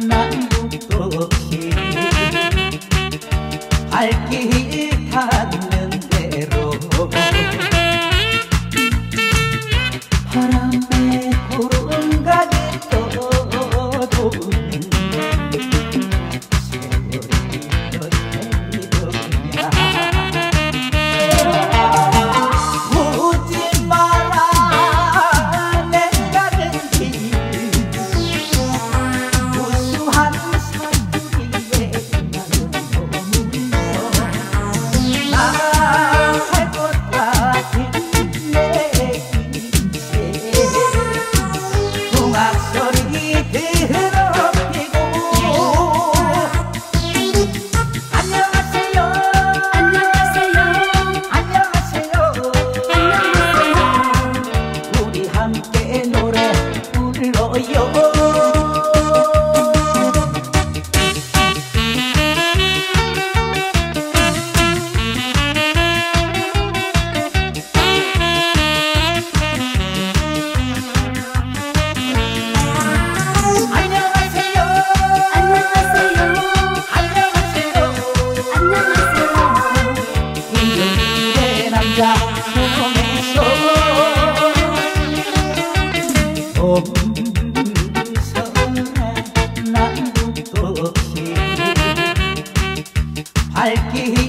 난국도 없이 알길 는 대로. 바람에 구름 가게 떠도니 yo. al que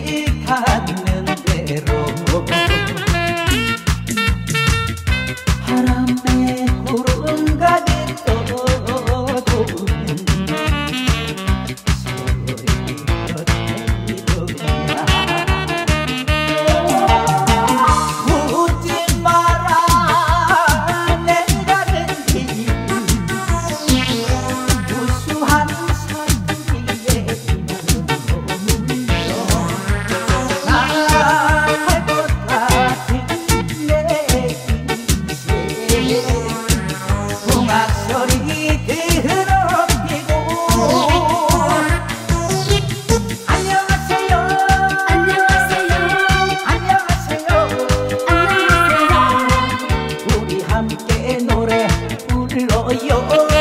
ôi ôi